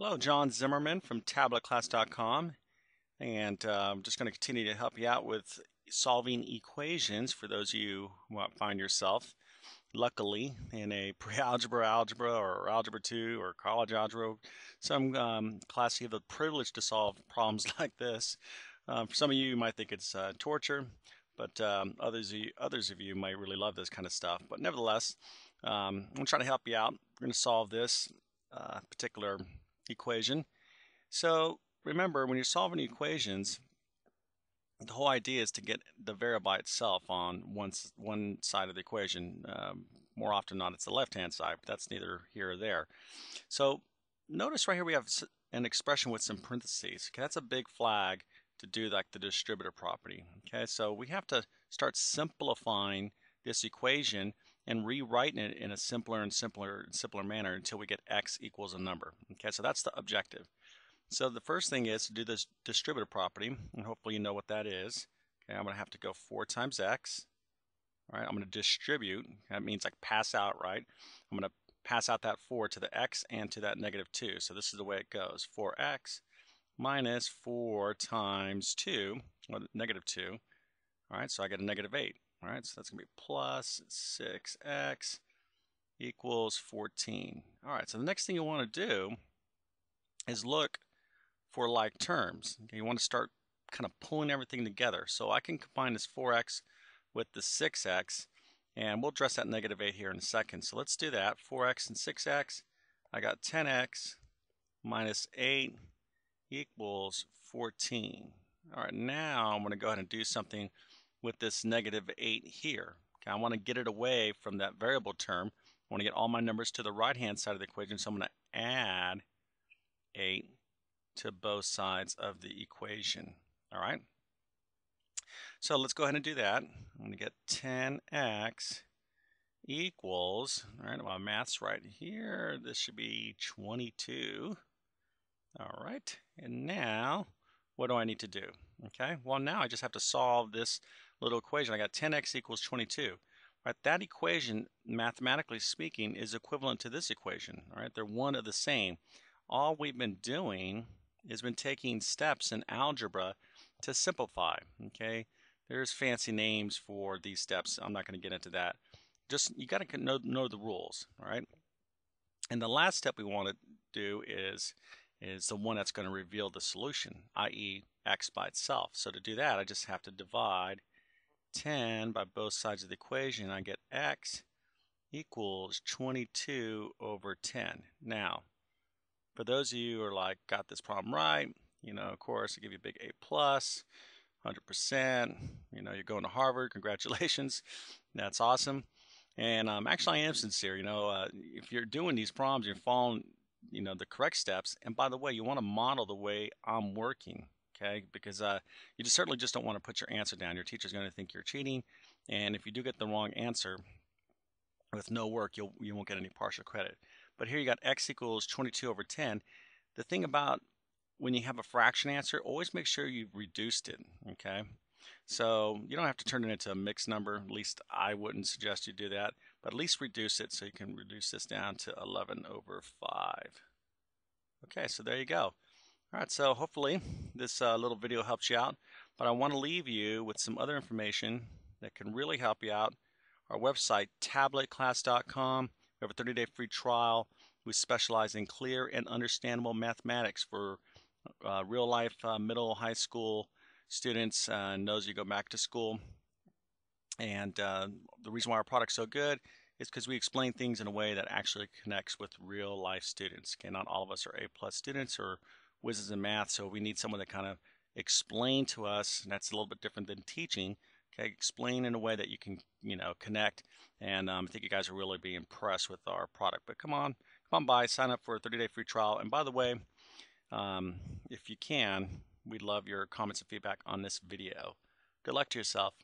Hello, John Zimmerman from tabletclass.com, and uh, I'm just going to continue to help you out with solving equations for those of you who find yourself, luckily, in a pre-algebra, algebra, or algebra 2, or college algebra, some um, class you have the privilege to solve problems like this. Um, for some of you, you might think it's uh, torture, but um, others, of you, others of you might really love this kind of stuff. But nevertheless, um, I'm trying to try to help you out. We're going to solve this uh, particular equation. So remember, when you're solving equations, the whole idea is to get the variable itself on one, one side of the equation. Um, more often not, it's the left-hand side, but that's neither here or there. So notice right here we have an expression with some parentheses. Okay, that's a big flag to do like the distributive property. Okay, so we have to start simplifying this equation and rewriting it in a simpler and simpler and simpler manner until we get x equals a number. Okay, so that's the objective. So the first thing is to do this distributive property, and hopefully you know what that is. Okay, I'm going to have to go 4 times x. All right, I'm going to distribute. That means like pass out, right? I'm going to pass out that 4 to the x and to that negative 2. So this is the way it goes. 4x minus 4 times 2, or negative 2. All right, so I get a negative 8. All right, so that's going to be plus 6x equals 14. All right, so the next thing you want to do is look for like terms. Okay, you want to start kind of pulling everything together. So I can combine this 4x with the 6x, and we'll address that negative 8 here in a second. So let's do that. 4x and 6x, I got 10x minus 8 equals 14. All right, now I'm going to go ahead and do something with this negative 8 here. Okay, I want to get it away from that variable term. I want to get all my numbers to the right-hand side of the equation, so I'm going to add 8 to both sides of the equation. All right? So let's go ahead and do that. I'm going to get 10x equals, all right, my math's right here. This should be 22. All right, and now what do I need to do? Okay, well now I just have to solve this little equation. I got 10x equals 22. Right, that equation, mathematically speaking, is equivalent to this equation. All right, they're one of the same. All we've been doing is been taking steps in algebra to simplify. Okay, there's fancy names for these steps. I'm not going to get into that. Just you got to know know the rules. All right, and the last step we want to do is is the one that's going to reveal the solution, i.e. x by itself. So to do that, I just have to divide 10 by both sides of the equation, I get x equals 22 over 10. Now, for those of you who are like, got this problem right, you know, of course, I give you a big A plus, 100%. You know, you're going to Harvard. Congratulations. That's awesome. And um, actually, I am sincere. You know, uh, if you're doing these problems, you're following, you know, the correct steps. And by the way, you want to model the way I'm working okay? Because uh, you just certainly just don't want to put your answer down. Your teacher's going to think you're cheating, and if you do get the wrong answer with no work, you'll you won't get any partial credit. But here you got x equals 22 over 10. The thing about when you have a fraction answer, always make sure you've reduced it, okay? So you don't have to turn it into a mixed number. At least I wouldn't suggest you do that. But at least reduce it so you can reduce this down to 11 over 5. Okay, so there you go. All right, so hopefully this uh, little video helps you out, but I want to leave you with some other information that can really help you out. Our website, tabletclass.com. We have a 30-day free trial. We specialize in clear and understandable mathematics for uh, real-life uh, middle, high school students uh, and those who go back to school. And uh, the reason why our product's so good is because we explain things in a way that actually connects with real-life students. Okay, not all of us are A-plus students or whizzes in math, so we need someone to kind of explain to us, and that's a little bit different than teaching. Okay, explain in a way that you can, you know, connect. And um, I think you guys will really be impressed with our product. But come on, come on by, sign up for a 30-day free trial. And by the way, um, if you can, we'd love your comments and feedback on this video. Good luck to yourself.